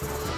Bye.